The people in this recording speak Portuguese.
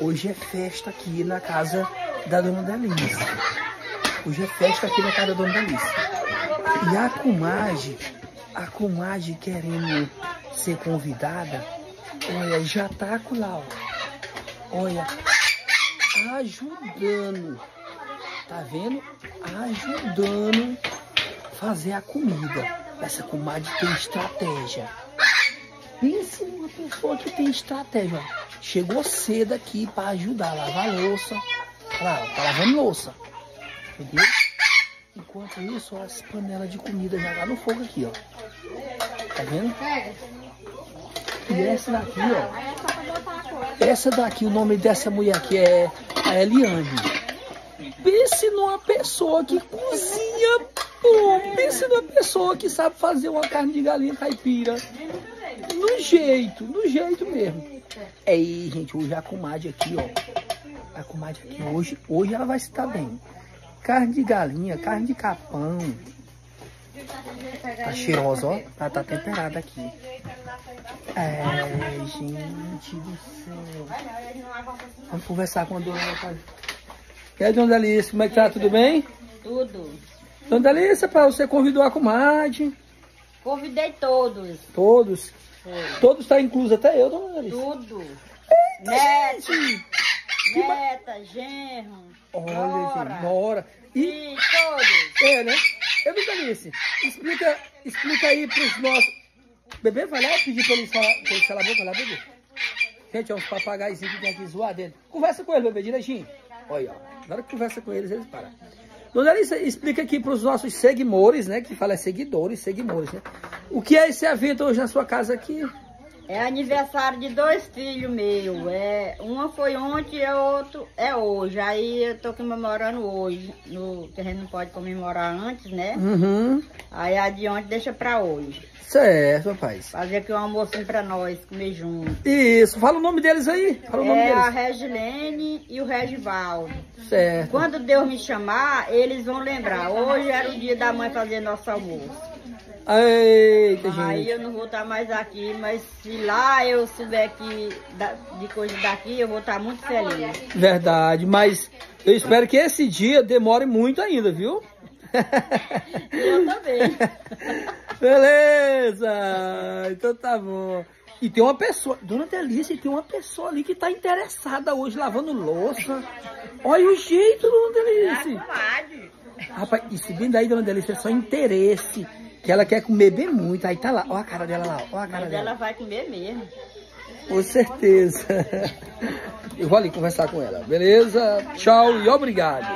Hoje é festa aqui na casa da dona Delícia. Hoje é festa aqui na casa da dona Delícia. E a comadre, a comadre querendo ser convidada, olha, já tá com lá, ó. Olha, ajudando. Tá vendo? Ajudando fazer a comida. Essa comadre tem estratégia. Pense numa pessoa que tem estratégia. ó. Chegou cedo aqui para ajudar a lavar a louça. Lá, tá lavando louça. Entendeu? Enquanto isso, ó, as panelas de comida já tá no fogo aqui, ó. Tá vendo? E essa daqui, ó. Essa daqui, o nome dessa mulher aqui é a Eliane. Pense numa pessoa que cozinha bom. Pense numa pessoa que sabe fazer uma carne de galinha caipira. No jeito, no jeito mesmo. É aí, gente, hoje a comadre aqui, ó. A comadre aqui, hoje, hoje ela vai estar bem. Carne de galinha, carne de capão. Tá cheirosa, ó. Ela tá temperada aqui. É, gente do céu. Vamos conversar com a dona. E aí, dona Alice, como é que tá? Tudo bem? Tudo. Dona Alice, para você convidou a comadre. Convidei todos. Todos. Foi. Todos tá incluso, até eu, dona Alice. Tudo. Neta, Neta, neta, genro, Olha, nora, gente, Nora. E, e todos. é, né? Eu vi, Alice, explica, explica aí pros nossos... Bebê, vai lá pedir pra eles falar, pra eles calar a boca lá, bebê. Gente, é uns papagaios que tem aqui zoar dentro. Conversa com eles, bebê, direitinho. Olha, ó. Na hora que conversa com eles, eles param. Dona Alice, explica aqui pros nossos seguidores, né? Que fala é seguidores, seguidores, né? O que é esse evento hoje na sua casa aqui? É aniversário de dois filhos meus. É, uma foi ontem e a outra é hoje. Aí eu tô comemorando hoje. No, que a gente não pode comemorar antes, né? Uhum. Aí a de ontem deixa pra hoje. Certo, rapaz. Fazer aqui um almocinho pra nós, comer junto. Isso, fala o nome deles aí. Fala o nome É a deles. Regilene e o Regivaldo. Certo. Quando Deus me chamar, eles vão lembrar. Hoje era o dia da mãe fazer nosso almoço. Eita, Aí gente. eu não vou estar mais aqui, mas se lá eu souber que de coisa daqui, eu vou estar muito feliz. Verdade, mas eu espero que esse dia demore muito ainda, viu? Eu também. Beleza! Então tá bom. E tem uma pessoa, Dona Delícia, tem uma pessoa ali que tá interessada hoje lavando louça. Olha o jeito, Dona Delícia. Rapaz, isso bem daí, Dona Delícia, é só interesse. Que ela quer comer bem muito. Aí tá lá, ó a cara dela lá, ó a cara Mas dela. ela vai comer mesmo. Com certeza. Eu vou ali conversar com ela. Beleza? Tchau e obrigado.